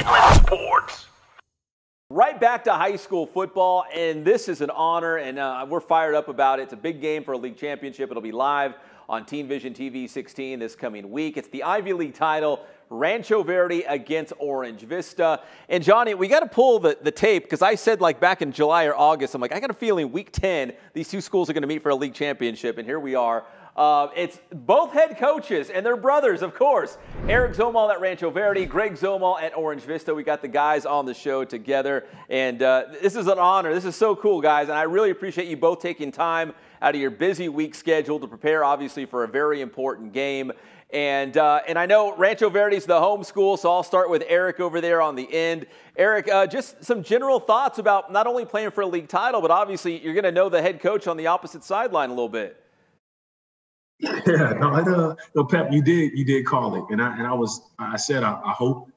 Sports. Right back to high school football, and this is an honor, and uh, we're fired up about it. It's a big game for a league championship. It'll be live on Team Vision TV 16 this coming week. It's the Ivy League title, Rancho Verde against Orange Vista. And Johnny, we got to pull the, the tape because I said like back in July or August, I'm like, I got a feeling week 10, these two schools are going to meet for a league championship, and here we are. Uh, it's both head coaches and their brothers, of course. Eric Zomalt at Rancho Verde, Greg Zomalt at Orange Vista. We got the guys on the show together, and uh, this is an honor. This is so cool, guys, and I really appreciate you both taking time out of your busy week schedule to prepare, obviously, for a very important game. And uh, and I know Rancho Verde is the home school, so I'll start with Eric over there on the end. Eric, uh, just some general thoughts about not only playing for a league title, but obviously you're going to know the head coach on the opposite sideline a little bit. Yeah, no, I, uh, no, Pep, you did, you did call it, and I and I was, I said, I, I hope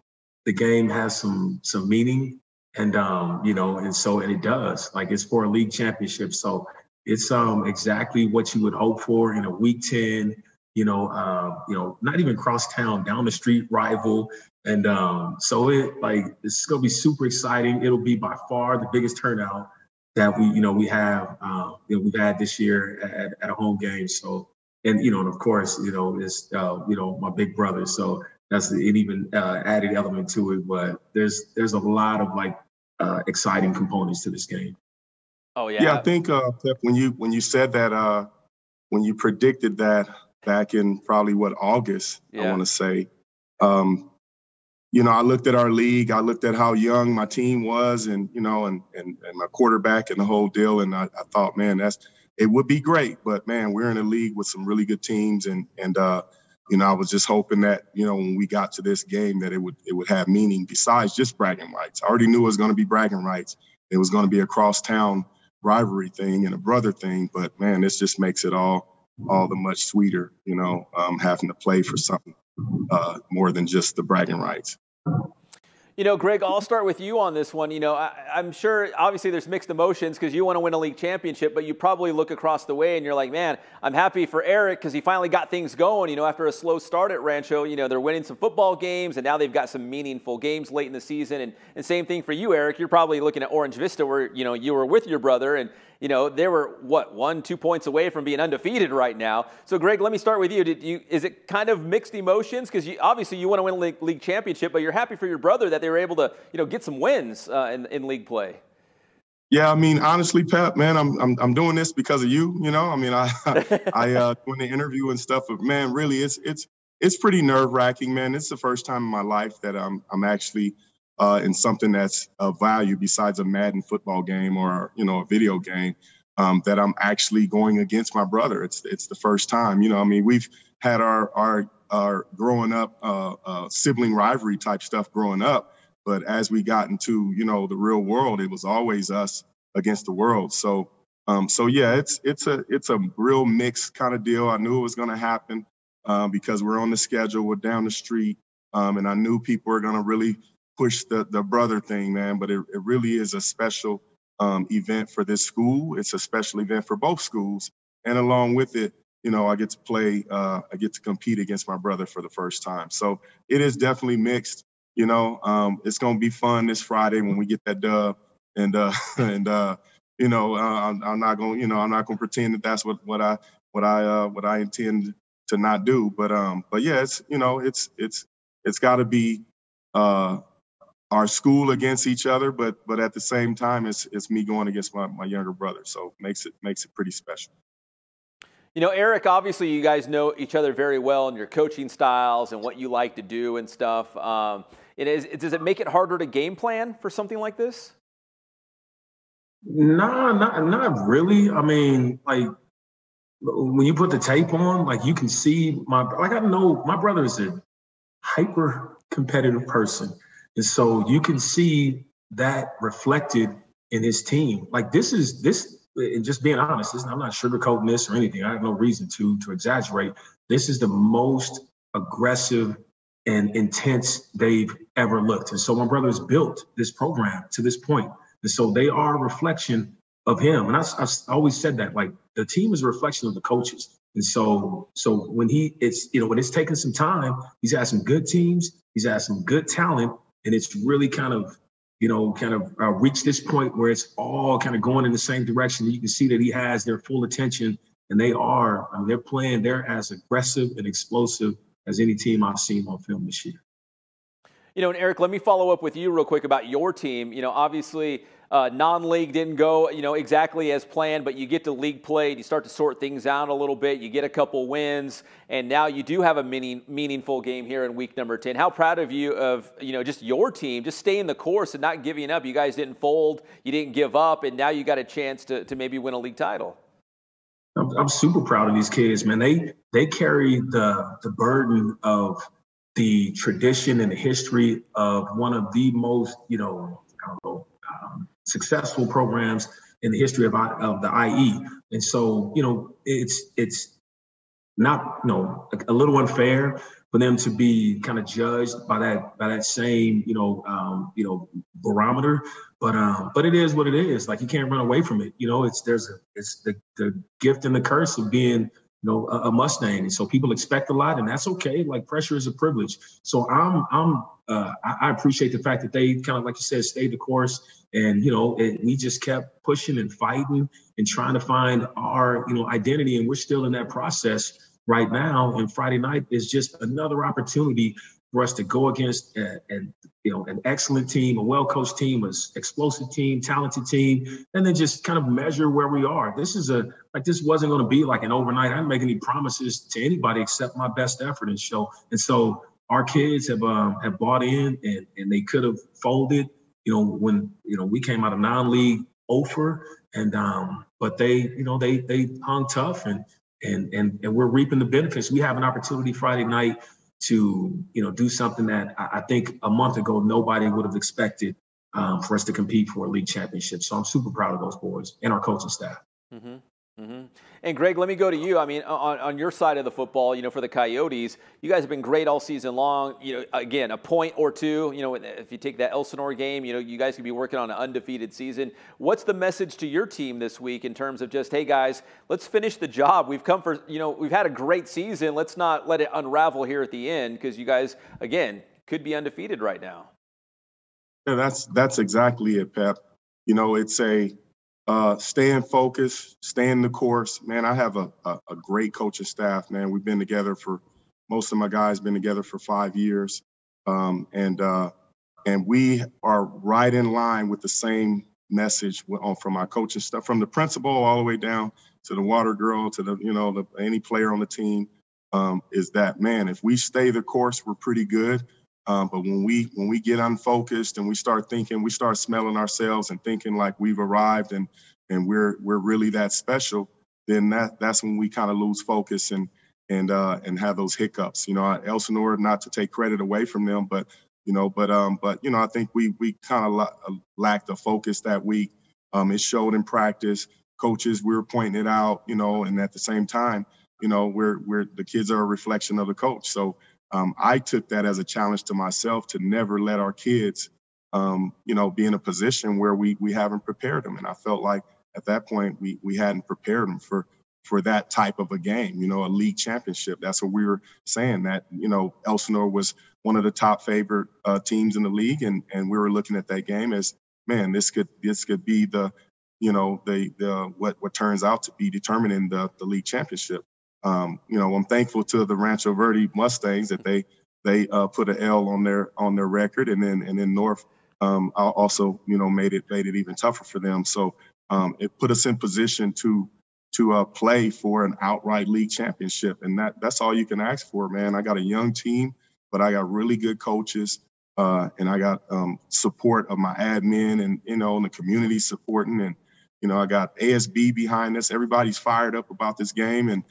the game has some some meaning, and um, you know, and so and it does. Like it's for a league championship, so it's um exactly what you would hope for in a Week Ten. You know, uh, you know, not even cross town, down the street rival, and um, so it like it's gonna be super exciting. It'll be by far the biggest turnout that we, you know, we have, uh, you know, we've had this year at, at a home game. So and you know, and of course, you know, it's uh, you know my big brother, so that's an even uh, added element to it. But there's there's a lot of like uh, exciting components to this game. Oh yeah, yeah. I think uh, when you when you said that uh, when you predicted that back in probably what August, yeah. I want to say. Um, you know, I looked at our league. I looked at how young my team was, and you know, and and, and my quarterback and the whole deal. And I, I thought, man, that's it would be great. But man, we're in a league with some really good teams, and and uh, you know, I was just hoping that you know when we got to this game that it would it would have meaning besides just bragging rights. I already knew it was going to be bragging rights. It was going to be a cross town rivalry thing and a brother thing. But man, this just makes it all all the much sweeter, you know, um, having to play for something uh, more than just the bragging rights. You know, Greg, I'll start with you on this one. You know, I, am sure obviously there's mixed emotions because you want to win a league championship, but you probably look across the way and you're like, man, I'm happy for Eric because he finally got things going. You know, after a slow start at Rancho, you know, they're winning some football games and now they've got some meaningful games late in the season. And, and same thing for you, Eric. You're probably looking at Orange Vista where, you know, you were with your brother and you know, they were what one, two points away from being undefeated right now. So, Greg, let me start with you. Did you is it kind of mixed emotions because obviously you want to win a league, league, championship, but you're happy for your brother that they were able to, you know, get some wins uh, in, in league play. Yeah, I mean, honestly, Pep, man, I'm I'm, I'm doing this because of you. You know, I mean, I I uh, doing the interview and stuff, but man, really, it's it's it's pretty nerve wracking, man. It's the first time in my life that I'm I'm actually uh, in something that's of value besides a Madden football game or you know a video game. Um, that I'm actually going against my brother. It's it's the first time. You know, I mean, we've had our our our growing up uh, uh, sibling rivalry type stuff growing up, but as we got into you know the real world, it was always us against the world. So um, so yeah, it's it's a it's a real mixed kind of deal. I knew it was going to happen um, because we're on the schedule, we're down the street, um, and I knew people were going to really push the the brother thing, man. But it, it really is a special um, event for this school. It's a special event for both schools, and along with it, you know, I get to play, uh, I get to compete against my brother for the first time. So it is definitely mixed. You know, um, it's gonna be fun this Friday when we get that dub, and uh, and uh, you know, uh, I'm, I'm, not gonna, you know, I'm not gonna pretend that that's what what I what I uh, what I intend to not do. But um, but yeah, it's you know, it's it's it's got to be uh, our school against each other, but but at the same time, it's it's me going against my, my younger brother. So makes it makes it pretty special. You know, Eric, obviously you guys know each other very well and your coaching styles and what you like to do and stuff. Um, it is, does it make it harder to game plan for something like this? Nah, not not really. I mean, like when you put the tape on, like you can see my like I know my brother is a hyper competitive person. And so you can see that reflected in his team. Like this is this, and just being honest, I'm not sugarcoating this or anything. I have no reason to to exaggerate. This is the most aggressive and intense they've ever looked. And so my brother has built this program to this point. And so they are a reflection of him. And I, I always said that like the team is a reflection of the coaches. And so, so when he, it's, you know, when it's taken some time, he's had some good teams, he's had some good talent, and it's really kind of you know, kind of uh, reached this point where it's all kind of going in the same direction. You can see that he has their full attention, and they are. I mean, they're playing. They're as aggressive and explosive as any team I've seen on film this year. You know, and Eric, let me follow up with you real quick about your team. You know, obviously, uh, non-league didn't go, you know, exactly as planned, but you get to league play, you start to sort things out a little bit. You get a couple wins, and now you do have a meaning, meaningful game here in week number 10. How proud of you of, you know, just your team, just staying the course and not giving up. You guys didn't fold, you didn't give up, and now you got a chance to, to maybe win a league title. I'm, I'm super proud of these kids, man. They they carry the the burden of the tradition and the history of one of the most, you know, successful programs in the history of, of the IE. And so, you know, it's it's not, you know, a, little unfair for them to be kind of judged by that by that same, you know, um, you know, barometer. But um, but it is what it is. Like you can't run away from it. You know, it's there's a it's the the gift and the curse of being you know, a, a, Mustang. And so people expect a lot, and that's okay. Like pressure is a privilege. So I'm, I'm, uh, I, I, appreciate the fact that they kind of, like you said, stayed the course, and you know, it, we just kept pushing and fighting and trying to find our, you know, identity, and we're still in that process right now. And Friday night is just another opportunity for us to go against a, a, you know an excellent team, a well-coached team, an explosive team, talented team, and then just kind of measure where we are. This is a like this wasn't going to be like an overnight. I didn't make any promises to anybody except my best effort and show. And so our kids have um, have bought in, and and they could have folded. You know when you know we came out of non-league offer, and um, but they you know they they hung tough and and and and we're reaping the benefits. We have an opportunity Friday night to you know do something that I, think a month ago nobody would have expected um, for us to compete for a league championship. So I'm super proud of those boys and our coaching staff. Mm-hmm. Mm-hmm. And Greg, let me go to you. I mean, on, on your side of the football, you know, for the Coyotes, you guys have been great all season long. You know, again, a point or two. You know, if you take that Elsinore game, you know, you guys could be working on an undefeated season. What's the message to your team this week in terms of just, hey guys, let's finish the job. We've come for, you know, we've had a great season. Let's not let it unravel here at the end because you guys, again, could be undefeated right now. Yeah, that's that's exactly it, Pep. You know, it's a uh, staying focused, staying the course. Man, I have a, a, a, great coaching staff, man. We've been together for, most of my guys been together for five years. Um, and, uh, and we are right in line with the same message on from our coaching stuff, from the principal all the way down to the water girl, to the, you know, the, any player on the team, um, is that, man, if we stay the course, we're pretty good. Um, but when we when we get unfocused and we start thinking, we start smelling ourselves and thinking like we've arrived and and we're we're really that special, then that that's when we kind of lose focus and and uh, and have those hiccups. You know, Elsinore, not to take credit away from them, but you know, but um, but you know, I think we we kind of la- uh, lacked the focus that week. Um, it showed in practice. Coaches, we were pointing it out, you know, and at the same time, you know, we're we're the kids are a reflection of the coach. So um, I took that as a challenge to myself to never let our kids, um, you know, be in a position where we we haven't prepared them. And I felt like at that point we we hadn't prepared them for for that type of a game, you know, a league championship. That's what we were saying. That you know, Elsinore was one of the top favorite uh, teams in the league, and and we were looking at that game as man, this could this could be the you know the the what what turns out to be determining the the league championship um, you know, I'm thankful to the Rancho Verde Mustangs that they they uh, put an L on their on their record, and then and then North um, also you know made it made it even tougher for them. So um, it put us in position to to uh, play for an outright league championship, and that that's all you can ask for, man. I got a young team, but I got really good coaches. Uh, and I got um, support of my admin and you know and the community supporting and you know I got ASB behind us. Everybody's fired up about this game and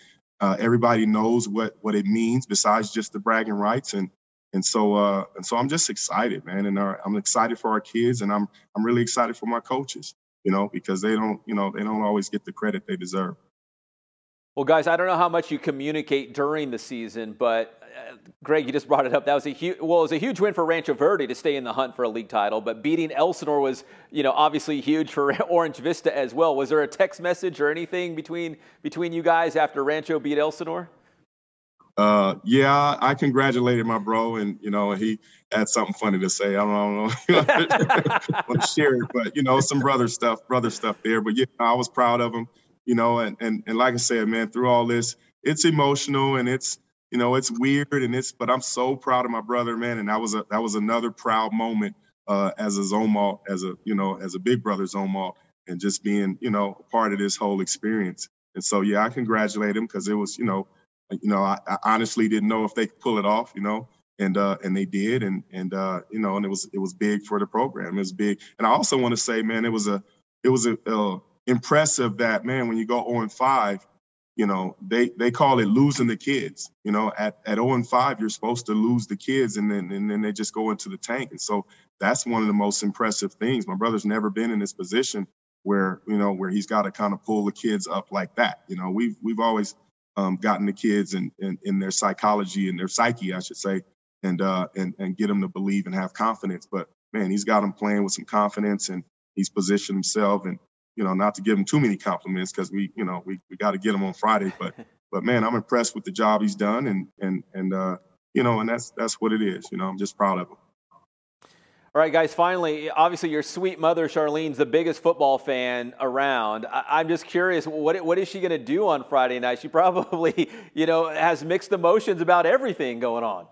uh, everybody knows what what it means besides just the bragging rights and and so uh, and so I'm just excited, man, and our, I'm excited for our kids, and I'm I'm really excited for my coaches, you know, because they don't you know they don't always get the credit they deserve. Well, guys, I don't know how much you communicate during the season, but uh, Greg, you just brought it up. That was a huge, well, it was a huge win for Rancho Verde to stay in the hunt for a league title, but beating Elsinore was, you know, obviously huge for Orange Vista as well. Was there a text message or anything between between you guys after Rancho beat Elsinore? uh, yeah, I congratulated my bro, and you know he had something funny to say. I don't, know, want to share it, but you know some brother stuff, brother stuff there. But yeah, I was proud of him, you know, and and and like I said, man, through all this, it's emotional and it's you know it's weird and it's, but I'm so proud of my brother, man, and that was a that was another proud moment uh, as a Zomalt, as a you know as a big brother Zomalt, and just being you know part of this whole experience. And so yeah, I congratulate him because it was you know you know, I, I, honestly didn't know if they could pull it off, you know, and uh, and they did, and and uh, you know, and it was it was big for the program. It was big, and I also want to say, man, it was a it was a uh, impressive that man when you go on 5, you know, they they call it losing the kids. You know, at at 0 and 5, you're supposed to lose the kids, and then and then they just go into the tank, and so that's one of the most impressive things. My brother's never been in this position where you know where he's got to kind of pull the kids up like that. You know, we've we've always um, gotten the kids and in, in, in, their psychology and their psyche, I should say, and uh, and and get them to believe and have confidence. But man, he's got them playing with some confidence and he's positioned himself. And you know, not to give him too many compliments because we, you know, we, we got to get him on Friday. But but man, I'm impressed with the job he's done, and and and uh, you know, and that's that's what it is. You know, I'm just proud of him. All right, guys, finally, obviously, your sweet mother, Charlene's the biggest football fan around. I- am just curious, what, what is she going to do on Friday night? She probably, you know, has mixed emotions about everything going on.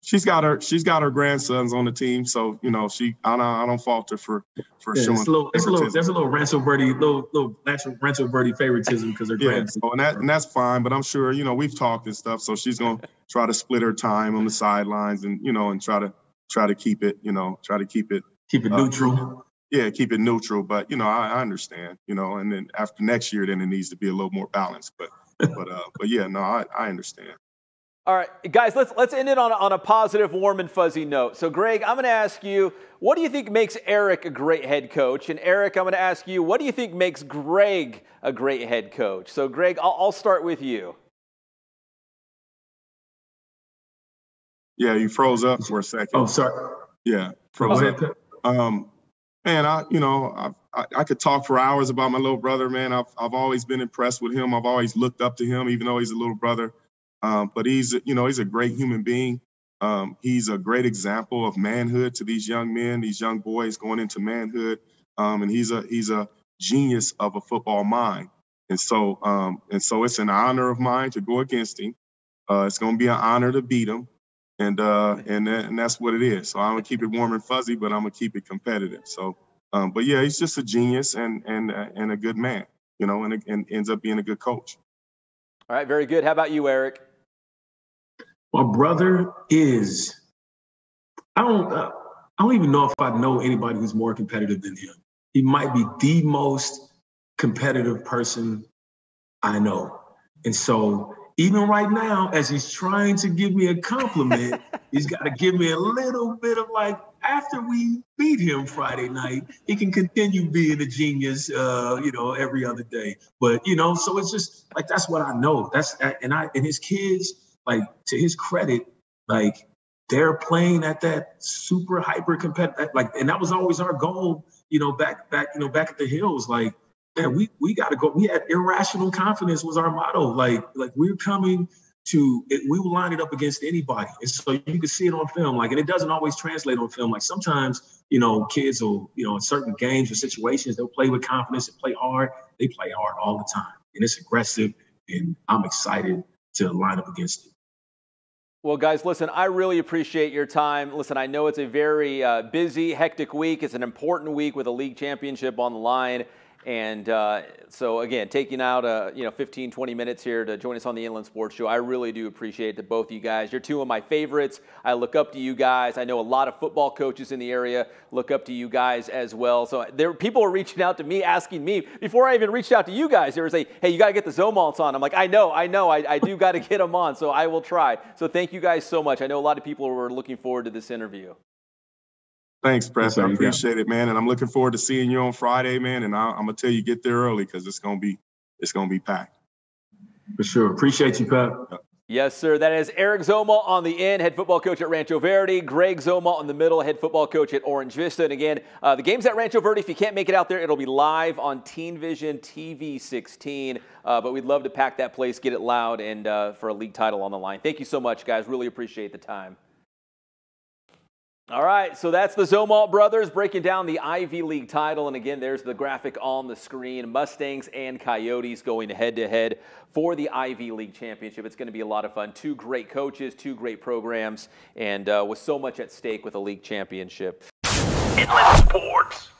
She's got her. She's got her grandsons on the team, so you know she. I don't. I don't fault her for for yeah, showing. It's a little. It's a little. There's a little Rancho Verde, little little natural Rancho Verde favoritism because they're yeah, grandsons. So, and that and that's fine. But I'm sure you know we've talked and stuff, so she's gonna try to split her time on the sidelines and you know and try to try to keep it, you know, try to keep it keep it uh, neutral. Yeah, keep it neutral. But you know, I, I, understand. You know, and then after next year, then it needs to be a little more balanced. But but uh, but yeah, no, I, I understand. All right, guys, let's let's end it on a, on a positive, warm and fuzzy note. So, Greg, I'm going to ask you, what do you think makes Eric a great head coach? And Eric, I'm going to ask you, what do you think makes Greg a great head coach? So, Greg, I'll, I'll start with you. Yeah, you froze up for a second. Oh, sorry. Yeah, froze up. Um, man, I you know I, I, I could talk for hours about my little brother. Man, I've I've always been impressed with him. I've always looked up to him, even though he's a little brother. Um, but he's you know he's a great human being. Um, he's a great example of manhood to these young men, these young boys going into manhood. Um, and he's a he's a genius of a football mind. And so um, and so it's an honor of mine to go against him. Uh, it's going to be an honor to beat him and uh, and and that's what it is. So I'm gonna keep it warm and fuzzy, but I'm gonna keep it competitive. So, um, but yeah, he's just a genius and and uh, and a good man, you know, and, and ends up being a good coach. All right, very good. How about you, Eric? My brother is. I don't. Uh, I don't even know if I know anybody who's more competitive than him. He might be the most competitive person I know, and so even right now, as he's trying to give me a compliment, he's got to give me a little bit of like, after we beat him Friday night, he can continue being a genius, uh, you know, every other day. But, you know, so it's just like, that's what I know. That's, and I, and his kids, like, to his credit, like, they're playing at that super hyper competitive, like, and that was always our goal, you know, back, back, you know, back at the hills, like, man, we we got to go. We had irrational confidence was our motto. Like like we're coming to it, we will line it up against anybody, and so you can see it on film. Like, and it doesn't always translate on film. Like sometimes you know kids will you know in certain games or situations they'll play with confidence and play hard. They play hard all the time, and it's aggressive. And I'm excited to line up against it. Well, guys, listen, I really appreciate your time. Listen, I know it's a very uh, busy, hectic week. It's an important week with a league championship on the line. And uh, so, again, taking out uh, you know 15, 20 minutes here to join us on the Inland Sports Show, I really do appreciate it both of you guys. You're two of my favorites. I look up to you guys. I know a lot of football coaches in the area look up to you guys as well. So there, people are reaching out to me, asking me before I even reached out to you guys. They were saying, "Hey, you got to get the Zomalts on." I'm like, "I know, I know, I, I do got to get them on." So I will try. So thank you guys so much. I know a lot of people were looking forward to this interview. Thanks, Press. I appreciate it, man. And I'm looking forward to seeing you on Friday, man. And I, am gonna tell you get there early because it's gonna be it's gonna be packed. For sure. Appreciate you, Pat. Yes, sir. That is Eric Zomalt on the end, head football coach at Rancho Verde. Greg Zomalt on the middle, head football coach at Orange Vista. And again, uh, the game's at Rancho Verde. If you can't make it out there, it'll be live on Team Vision TV 16. Uh, but we'd love to pack that place, get it loud, and uh, for a league title on the line. Thank you so much, guys. Really appreciate the time. All right, so that's the Zomalt brothers breaking down the Ivy League title. And again, there's the graphic on the screen. Mustangs and Coyotes going head to head for the Ivy League championship. It's going to be a lot of fun. Two great coaches, two great programs, and uh, with so much at stake with a league championship. Inland Sports.